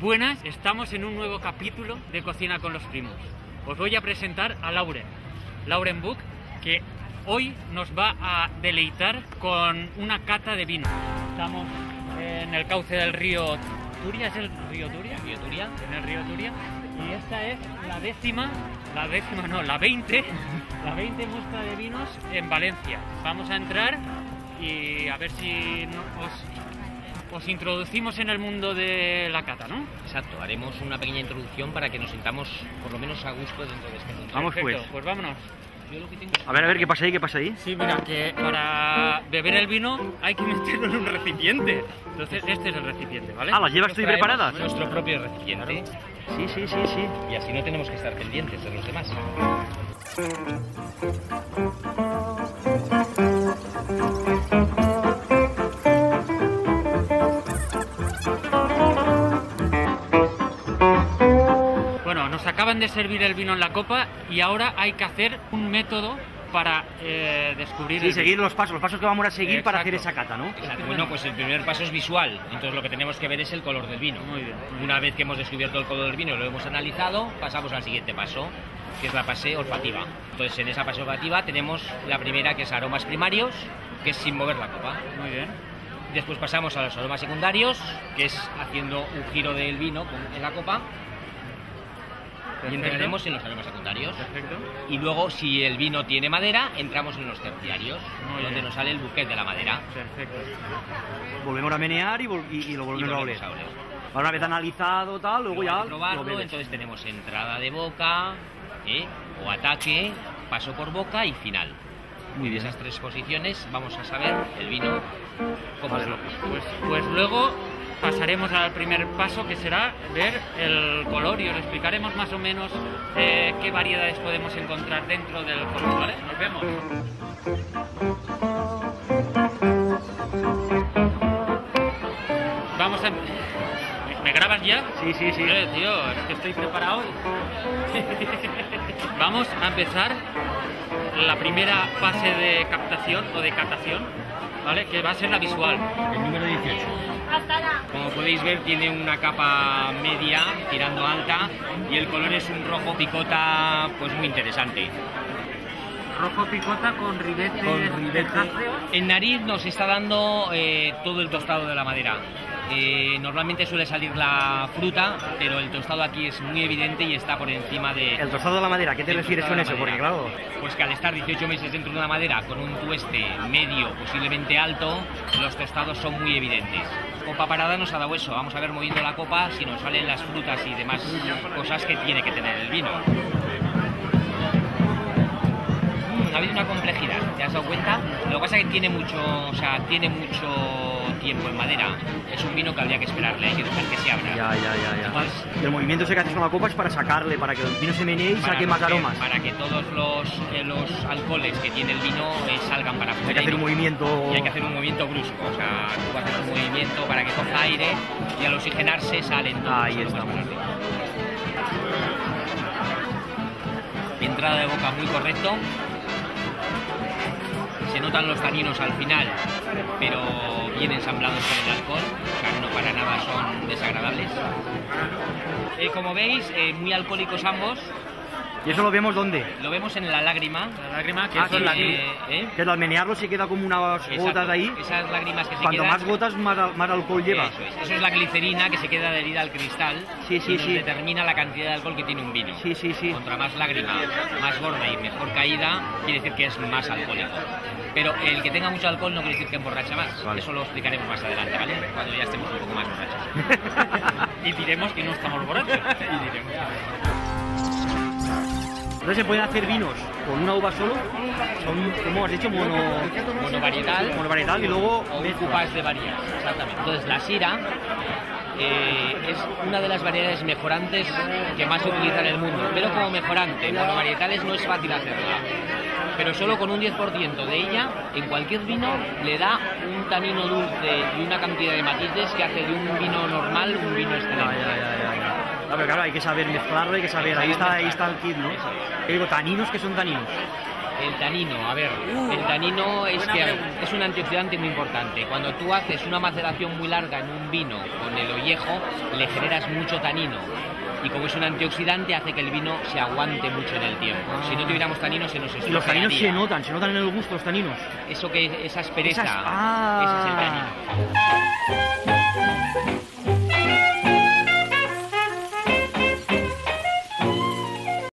Buenas, estamos en un nuevo capítulo de Cocina con los Primos. Os voy a presentar a Lauren, Lauren Book, que hoy nos va a deleitar con una cata de vino. Estamos en el cauce del río Turia, ¿es el río Turia? Río Turia. En el río Turia. Y esta es la décima, la décima no, la 20, la 20 muestra de vinos en Valencia. Vamos a entrar y a ver si os, os introducimos en el mundo de la cata, ¿no? Exacto, haremos una pequeña introducción para que nos sintamos por lo menos a gusto dentro de este mundo. Vamos, Perfecto, pues. pues vámonos. Yo lo que tengo A ver, a ver, ¿qué pasa ahí? ¿Qué pasa ahí? Sí, mira, que para beber el vino hay que meterlo en un recipiente. Entonces, este es el recipiente, ¿vale? Ah, ¿las llevas tú preparadas? Nuestro propio recipiente. Sí, sí, sí, sí. Y así no tenemos que estar pendientes de los demás. Acaban de servir el vino en la copa y ahora hay que hacer un método para eh, descubrir Sí, seguir los pasos, los pasos que vamos a seguir para hacer Exacto. esa cata, ¿no? Exacto. Bueno, pues el primer paso es visual. Entonces lo que tenemos que ver es el color del vino. Muy bien. Una vez que hemos descubierto el color del vino y lo hemos analizado, pasamos al siguiente paso, que es la fase olfativa. Entonces en esa fase olfativa tenemos la primera que es aromas primarios, que es sin mover la copa. Muy bien. Después pasamos a los aromas secundarios, que es haciendo un giro del vino en la copa. Y Perfecto. entraremos en los aromas secundarios. Perfecto. Y luego, si el vino tiene madera, entramos en los terciarios, Muy donde bien. nos sale el buquet de la madera. Perfecto. Volvemos a menear y, vol- y- y lo Y volvemos a oler. volvemos a oler. Ahora, Una vez analizado tal, luego Luego ya probarlo, lo entonces tenemos entrada de boca, ¿eh? o ataque, paso por boca y final. Muy Y de bien. esas tres posiciones vamos a saber el vino cómo Vale. es lo Pues, pues luego pasaremos al primer paso que será ver el color y os explicaremos más o menos eh, qué variedades podemos encontrar dentro del color, ¿vale? Nos vemos. Vamos a... ¿Me- ¿Me grabas ya? Sí, sí, sí. Tío, es que estoy preparado. Vamos a empezar la primera fase de captación o de catación, ¿vale? Que va a ser la visual. El número 18. Como podéis ver tiene una capa media tirando alta y el color es un rojo picota pues muy interesante. Rojo picota con ribete, Con ribete. En nariz nos está dando eh, todo el tostado de la madera. Eh, normalmente suele salir la fruta, pero el tostado aquí es muy evidente y está por encima de... El tostado de la madera, ¿qué te refieres con eso? Porque claro, Pues que al estar 18 meses dentro de una madera con un tueste medio, posiblemente alto, los tostados son muy evidentes. Copa parada nos ha dado eso. Vamos a ver moviendo la copa si nos salen las frutas y demás cosas que tiene que tener el vino. Mm, ha habido una complejidad, ¿te has dado cuenta? Lo que pasa es que tiene mucho, o sea, tiene mucho tiempo en madera. Es un vino que habría que esperarle, hay que dejar que se abra. ya, ya, ya, ya. Entonces, Y el movimiento ese que haces con la copa es para sacarle, para que el vino se menee y saque más aromas. Para que todos los, eh, los alcoholes que tiene el vino eh, salgan para afuera. Hay que y hacer un movimiento... Y hay que hacer un movimiento brusco, o sea, tú haces un movimiento para que coja aire y al oxigenarse salen todos Ahí los aromas. Entrada de boca muy correcto. Notan los taninos al final, pero bien ensamblados con el alcohol, o sea, no para nada son desagradables. Eh, como veis, eh, muy alcohólicos ambos, ¿Y eso lo vemos dónde? lo vemos en la lágrima. La lágrima que Ah, es sí, la eh, ¿eh? Que al menearlo se queda como unas Exacto, gotas ahí. Esas lágrimas que se quedan. más gotas, más, más alcohol lleva. Eso es. Eso es la glicerina que se queda adherida al cristal Sí, sí, y nos sí. determina la cantidad de alcohol que tiene un vino. Sí, sí, sí. Contra más lágrima, más gorda y mejor caída, quiere decir que es más alcohólico. Pero el que tenga mucho alcohol no quiere decir que emborracha más. Vale. Eso lo explicaremos más adelante, ¿vale? Cuando ya estemos un poco más borrachos. y diremos que no estamos borrachos. y diremos. Entonces se pueden hacer vinos con una uva solo. Son, como has dicho, mono, Monovarietal monovarietal y luego o mezcla. cupas de varias. Exactamente. Entonces la sira eh, es una de las variedades mejorantes que más se utiliza en el mundo. Pero como mejorante, monovarietales no es fácil hacerla. Pero solo con un 10% de ella, en cualquier vino, le da un tanino dulce y una cantidad de matices que hace de un vino normal un vino excelente. Ah, pero claro, hay que saber mezclarlo, hay que saber, ahí está, ahí está el kit, ¿no? Es. Yo digo, taninos que son taninos. El tanino, a ver, el tanino es que es un antioxidante muy importante. Cuando tú haces una maceración muy larga en un vino con el ollejo, le generas mucho tanino. Y como es un antioxidante, hace que el vino se aguante mucho en el tiempo. Si no tuviéramos taninos, se nos Y los taninos se estropearía. notan, se notan en el gusto los taninos. Eso que esa aspereza, Esas- ah. ese es el tanino.